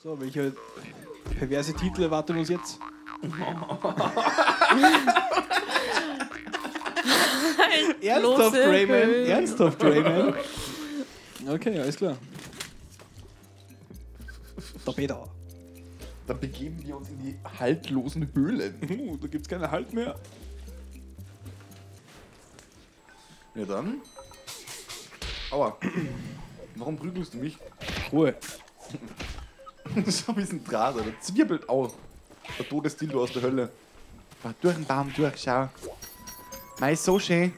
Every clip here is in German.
So, welche perverse Titel erwarten uns jetzt? Ernsthaft? Höhe. Ernsthaft, Rayman? Okay, alles klar. Der Peter. Dann begeben wir uns in die haltlosen Höhlen. Uh, da gibt's keinen Halt mehr. Ja dann. Aua. Warum prügelst du mich? Ruhe. so wie ein Draht, oder? Zwirbelt auf. Der Todesdildo aus der Hölle. War durch den Baum durch, schau. Mei, so schön.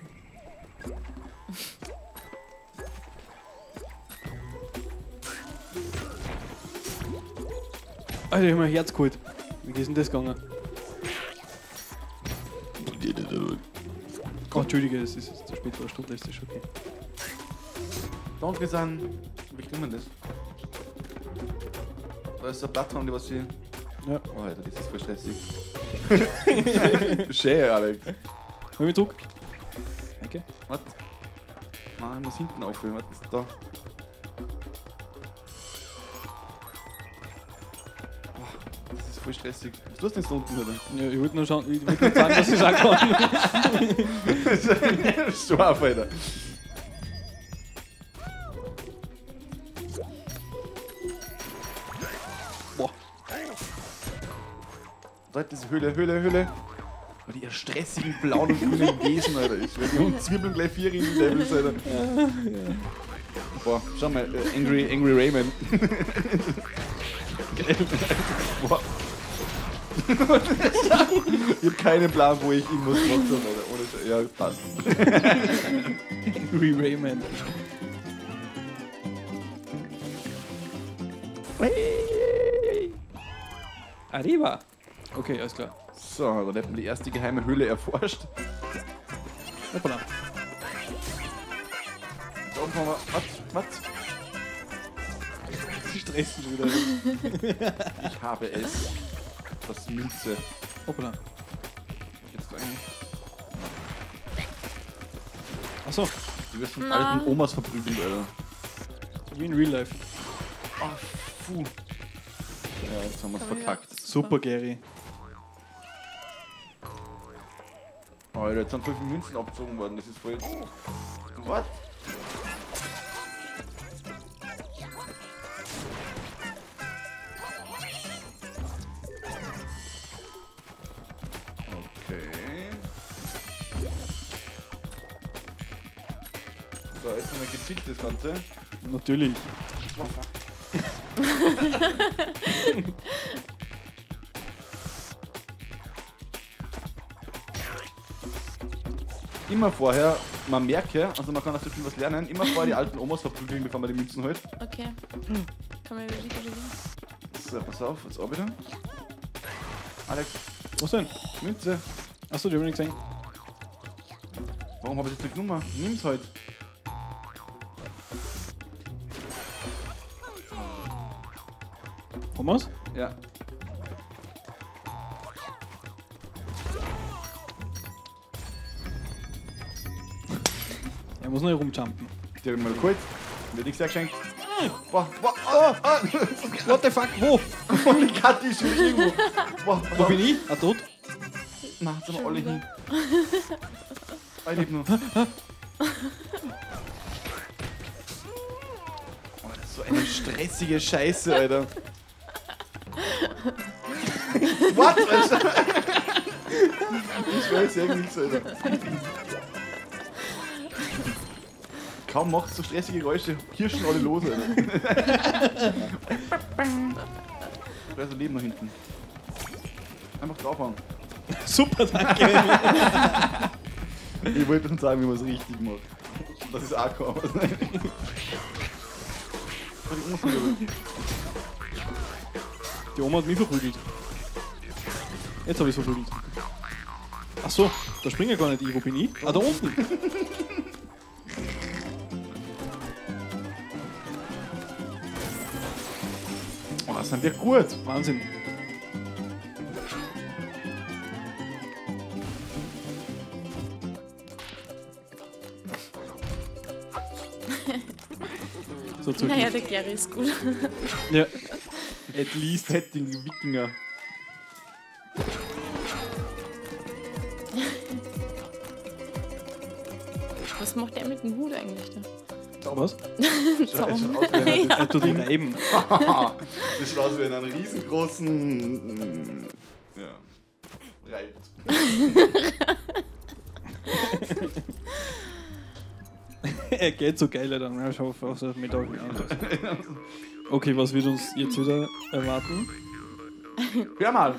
Alter, ich hab mein Herz geholt. Wie ist denn das gegangen? Oh, Entschuldige, es ist zu spät, vor einer Stunde ist das schon okay. Danke san. Wie kriegt man das? Ist eine Plattform, die was sie. Ja. Oh, Alter, das ist voll stressig. Schön, Alex. Hol mich zurück. Danke. Warte. Nein, ich muss hinten aufhören. Warte, ist da. Boah, Das ist voll stressig. Was tust du denn da unten, oder? Ja, ich wollte nur schauen, ich wollte nur sagen, dass ich sagen kann. Scharf, Alter. Höhle, Höhle, Höhle. Und die stressigen blauen und grünen Wesen, Alter. Ich will die und zwirbeln gleich vier in Levels, Alter. Boah, schau mal, äh, Angry, Angry Rayman. Geil. Boah. ich hab keinen Plan, wo ich ihn muss trotzdem, Alter. Ohne ja, passt. Angry Rayman. Arriba. Okay, alles klar. So, dann hätten wir die erste geheime Höhle erforscht. Hoppala. Da oben haben wir. Was? Was? Sie stressen wieder. Ich habe es. Das Münze. Hoppala. Jetzt eigentlich. Achso, Du wirst von alten Omas verprügelt, Alter. wie in Real Life. Ah, puh. Ja, jetzt haben wir es verkackt. Super, Gary. Alter, jetzt sind voll viele Münzen abgezogen worden. Das ist voll. Was? Okay. So, jetzt wir gezickt das Ganze. Natürlich. Immer vorher, man merke, also man kann aus dem Spiel was lernen, immer vorher die alten Omas verprügeln, bevor man die Münzen holt. Okay. Kann man wieder wieder So, pass auf, jetzt auch wieder. Alex, Was denn? Münze. Achso, die haben wir nicht gesehen. Warum habe ich jetzt nicht genommen? Nimm's halt. Thomas? Ja. Er muss noch herumjumpen. Die hab ich mal geholt. Wird nichts hergeschenkt. Boah, boah, oh, oh. What the fuck? Wo? Und die Kathi ist schon irgendwo. Boah, Wo bin ich? Ah, tot? Na, sind wir alle hin. Ich lebe noch. Oh, das ist so eine stressige Scheiße, Alter. What? Ich weiß ja nichts, Alter. Kaum macht so stressige Geräusche, hirschen alle los, Alter. Da ist ein Leben nach hinten. Einfach draufhauen. Super, danke. Ich wollte schon sagen, wie man es richtig macht. Das ist auch kaum. Die Oma hat mich verprügelt. Jetzt habe ich verprügelt. Achso, da springe ich gar nicht. ich. Wo bin ich? Ah, da unten. Sind wir gut. Wahnsinn. So zurück. Naja, der Gary ist gut. Ja. At least. Fettigen Wikinger. Was macht der mit dem Hut eigentlich da? Was? Tut ihn reiben. das schaut aus wie in einem riesengroßen. Ja. Reibt. er geht so geil dann. Ja, schau, was er mit euch anders. Okay, was wird uns jetzt wieder erwarten? Hör mal!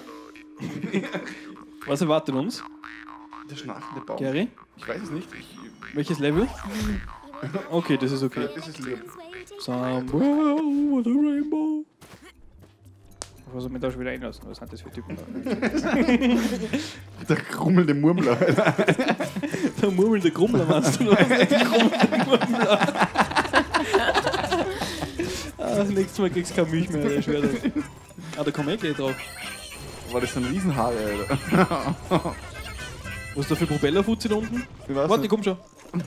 Was erwartet uns? Der schnarchende Baum. Gary? Ich weiß es nicht. Ich, Welches Level? Okay, das ist okay. das ist lieb. Somewhere over the rainbow. Was soll man da schon wieder einlassen? Was sind das für Typen? Der krummelnde Murmler. Der murmelnde Grummler meinst du noch? Der krummelnde Murmler. ah, nächstes Mal kriegst du keine Milch mehr, der schwer. Ah, da kommt eh gleich drauf. War das so ein Riesenhaare, Alter? Was ist da für Propellerfutze da unten? Ich Warte, nicht. komm schon. Oh,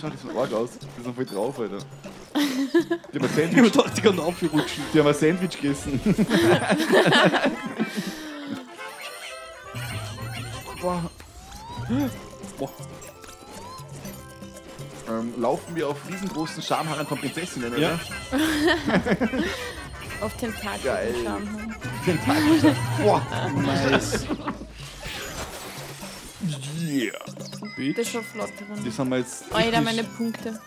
schau, das sieht arg aus. Die sind voll drauf, Alter. Die haben ein Ich Sandwich, dachte, die kann aufrutschen. die haben ein Sandwich gegessen. Boah. Boah. Ähm, laufen wir auf riesengroßen Schamhaaren von Prinzessinnen, oder? Ja. Auf Tentakel Geil. Tentakel. Boah. Nice. Yeah. Das Bitch. ist schon flott drin. Das haben wir jetzt. Alter, richtig- meine Punkte.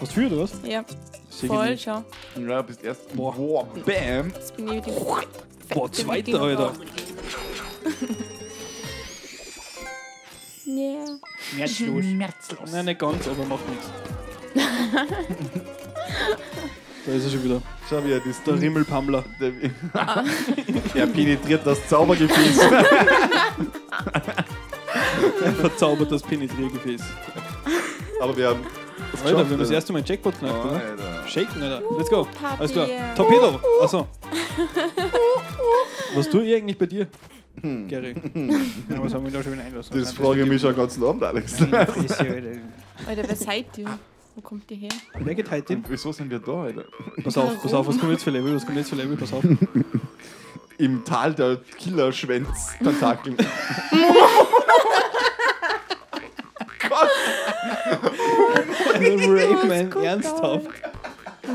Was für, oder was? Ja, Sehr voll, gut. schau. Ja, bist erst. Boah. Boah. Bam. Jetzt bin ich die Boah, zweiter, Alter. Yeah. Schmerzlos. Nein, nicht ganz, aber macht nichts. da ist er schon wieder. Schau, wie er das Der Rimmelpammler. Der, er penetriert das Zaubergefäß. Er verzaubert das Penetriergefäß. Aber wir haben. Alter, wir haben das erste Mal einen Jackpot knackt, Oh, oder? Alter. Shaken, Alter. Let's go. Alles klar. Papier. Torpedo. Achso. Was tue ich eigentlich bei dir? Gary. Ja, was haben wir da schon wieder einlassen? Das frage ich mich schon den ganzen Abend, Alex. Alter, Alter, wer seid ihr? Wo kommt ihr her? Wer geht heute? Und wieso sind wir da, Alter? Pass auf, pass auf, was kommt jetzt für Level? Was kommt jetzt für Level? Pass auf. Im Tal der Killerschwänz-Tentakel. Rayman, ernsthaft.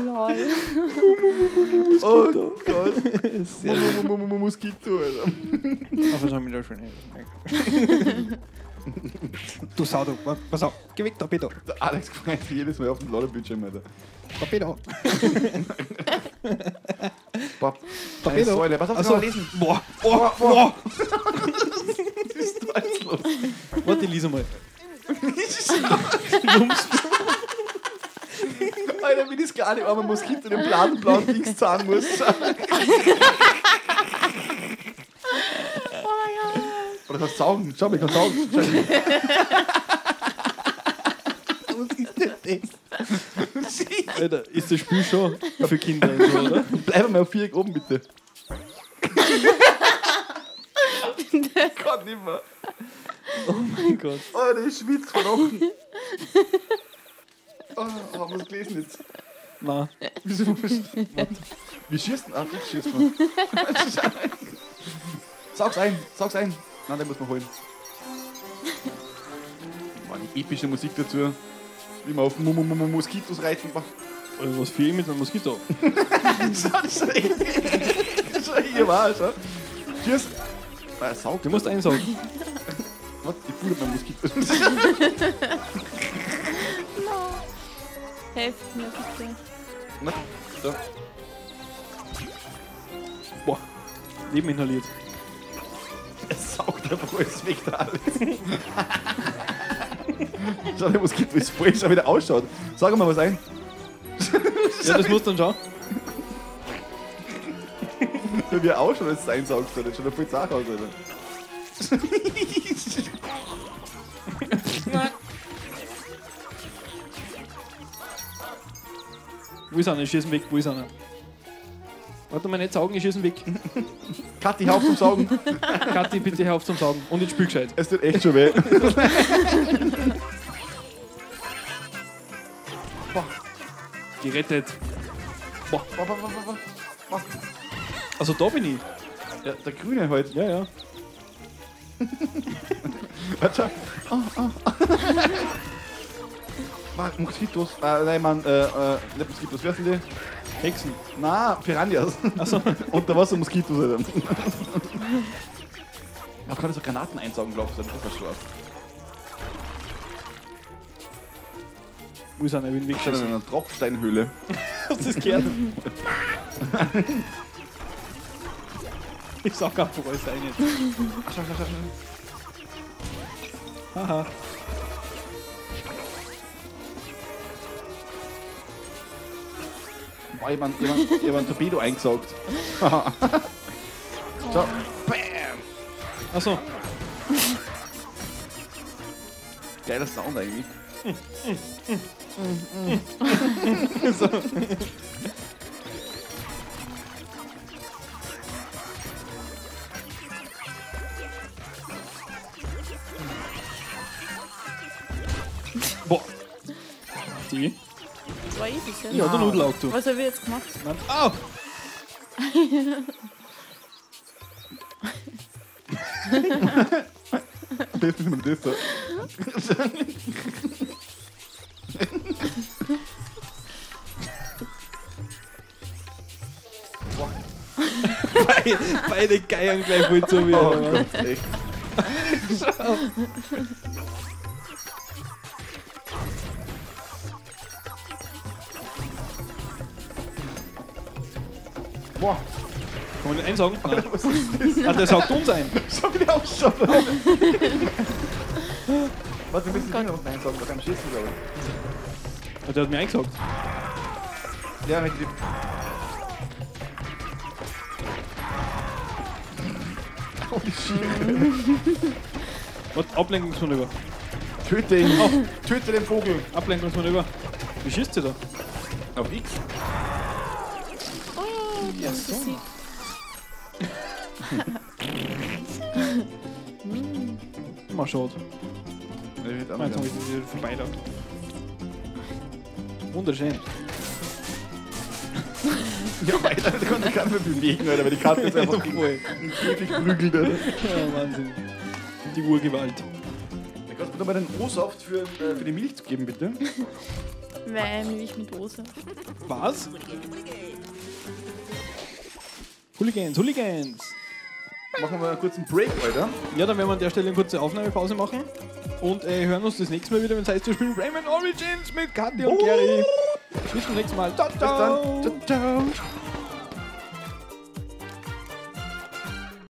Lol. oh Gott. Mu- mu- mu- Moskito, Alter. Da schon einlassen? Du Sau, du. Pass auf. Geh weg, Torpedo. Der Alex sich jedes Mal auf den Ladebildschirm, Alter. Torpedo. Boah, Torpedo. Säule. Pass auf, man lesen. Boah, boah, boah. Was ist da jetzt los? Warte, lies mal. Alter, wie das kleine arme Moskito den blauen, blauen Dings zahlen muss. Oder kannst saugen. Schau, ich kann saugen. Was ist denn das? Alter, ist das Spiel schon für Kinder und so, oder? Bleib mal auf Viereck oben, bitte. Gott, nicht mehr. Oh mein Gott. Alter, ich schwitze von unten. Oh, haben wir es gelesen jetzt? Na, Wieso? Warte. Wie schießt denn? Ah, ich schießt man. Saug's ein, saug's ein. Nein, den muss man holen. Mann, die epische Musik dazu. Wie man auf Moskitos reiten. Boah. also was für ihn mit einem Moskito? Schau, das ist echt. Schau, hier war schau. Schieß. Ah, er saugt. Du musst einsaugen. Was? Ich fühle mein Moskito. Helft mir bitte. Na, da. Boah. Leben inhaliert. Er saugt einfach alles weg, der Alex. Schau, der Moskito ist voll, schau, wie der ausschaut. Sag mal was ein. Ja, das muss dann schauen. Wie er ausschaut, als es einsaugt, Alter. Schaut er voll zart aus, Alter. Wo ist einer? Ich schießen weg. Wo ist einer? Warte mal, nicht saugen, ich schießen weg. Kathi, hör auf zum Saugen. Kathi, bitte hör auf zum Saugen. Und jetzt spiel gescheit. Es tut echt schon weh. Gerettet. Boah. Boah, boah, boah, boah, boah. Also da bin ich. Ja, der Grüne halt. Ja, ja. Warte. Oh, oh. Moskitos. Äh, nein, Mann, äh, äh, nicht Moskitos. Wer sind die? Hexen. Na, Piranhas. Achso. Unterwasser-Moskitos, Alter. Man kann so Granaten einsaugen, glaubst du, das ist schlau. Wo ist einer? Ich bin Ich stehe in einer Tropfsteinhöhle. Hast du das gehört? ich sag einfach alles rein. Ach, schau, schau, schau, schau. Haha. Boah, jemand, jemand, jemand Torpedo eingesaugt. so, bam! Achso. Geiler Sound eigentlich. so. Boah. Die? Das war easy, gell? Ja, der Nudelaug, du. Was habe ich jetzt gemacht? Nein. Au! Hilf mir mit das so. Beide, beide geiern gleich voll zu mir. Oh Alter. Gott, echt. Boah, Kann man den einsaugen? Nein. was ist das? Ah, der saugt uns ein. Schau, wie der ausschaut. Warte, wir müssen den unten einsaugen, bei deinem Schießen, glaube Ah, Der hat mich eingesaugt. ich. Ja, mit dem. Holy shit. Was? Ablenkungsmanöver. Töte ihn. Töte den Vogel. Ablenkungsmanöver. Wie schießt sie da? Auf X. Oh, ja, das sieht. Mal schaut. Der wird auch Jetzt noch habe ich das wieder vorbei da. Wunderschön. Ja, weiter, der konnte gar nicht mehr bewegen, Alter, weil die Karte jetzt einfach Voll. Käfig prügelt, Alter. Ja, Wahnsinn. Die Urgewalt. Da kannst du mir mal den O-Saft für, äh, für die Milch geben, bitte? Wein, Milch mit Dose. Was? Hooligans, Hooligans. Machen wir einen kurzen Break, Alter. Ja, dann werden wir an der Stelle eine kurze Aufnahmepause machen. Und äh, hören uns das nächste Mal wieder, wenn es heißt, wir spielen Rayman Origins mit Kathi und Gary. Bis zum nächsten Mal. Ciao, Bis ciao. dann. Ciao, ciao.